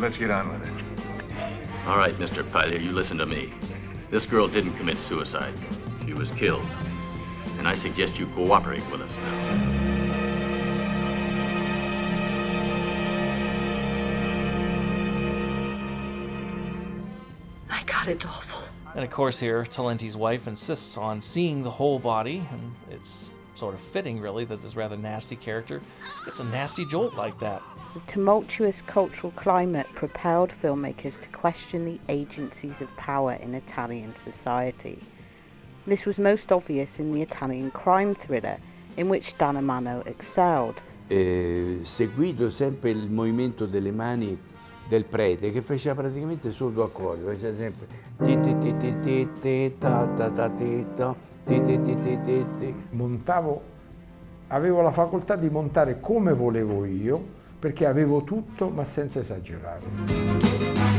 let's get on with it. All right, Mr. Pilot, you listen to me. This girl didn't commit suicide. She was killed. And I suggest you cooperate with us now. My God, it's awful. And of course, here, Talenti's wife insists on seeing the whole body, and it's sort of fitting, really, that this rather nasty character gets a nasty jolt like that. The tumultuous cultural climate propelled filmmakers to question the agencies of power in Italian society. This was most obvious in the Italian crime thriller, in which Dallamano excelled. Eh, seguito sempre il movimento delle mani del prete che faceva praticamente solo due accordi, faceva sempre montavo avevo la facoltà di montare come volevo io perché avevo tutto ma senza esagerare.